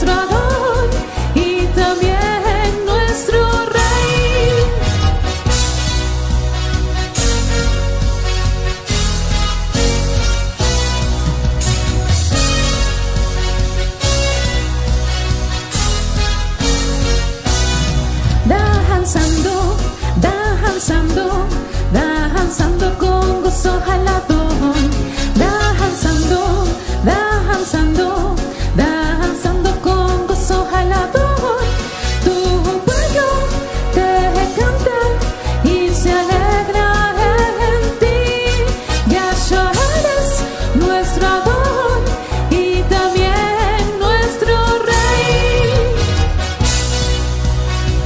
nuestro Adón y también nuestro Rey. Danzando, danzando, danzando.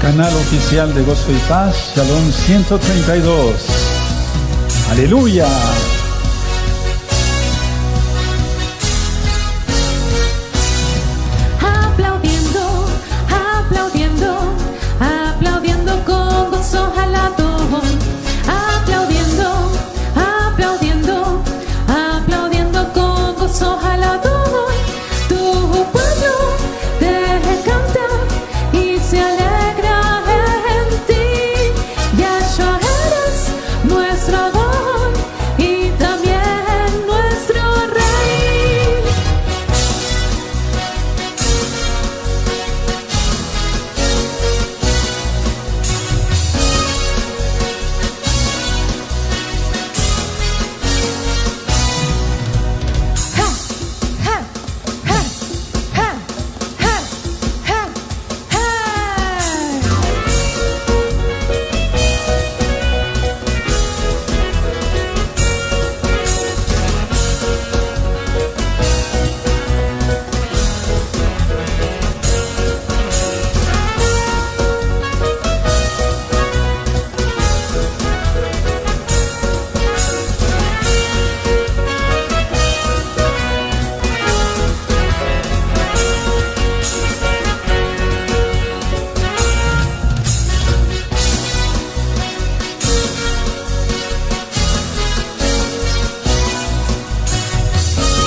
canal oficial de Gozo y Paz, Shalom 132. Aleluya.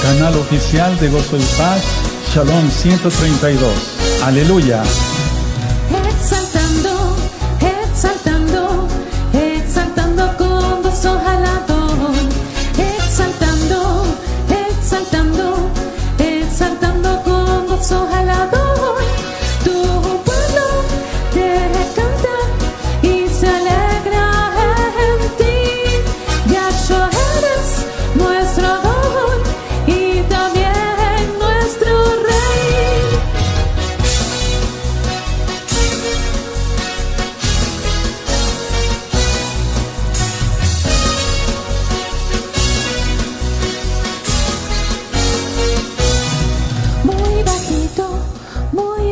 canal oficial de Gozo y Paz, Shalom 132. Aleluya.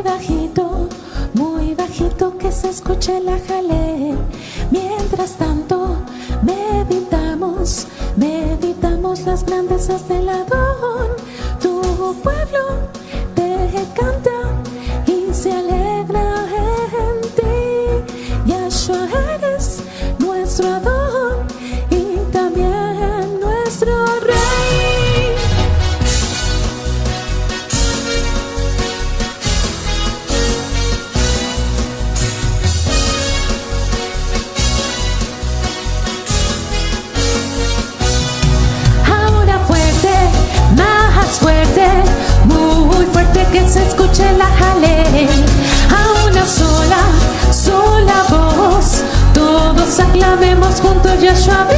bajito, muy bajito que se escuche la jale. Mientras tanto. más fuerte, muy fuerte que se escuche la jale. A una sola, sola voz, todos aclamemos junto juntos Yeshua.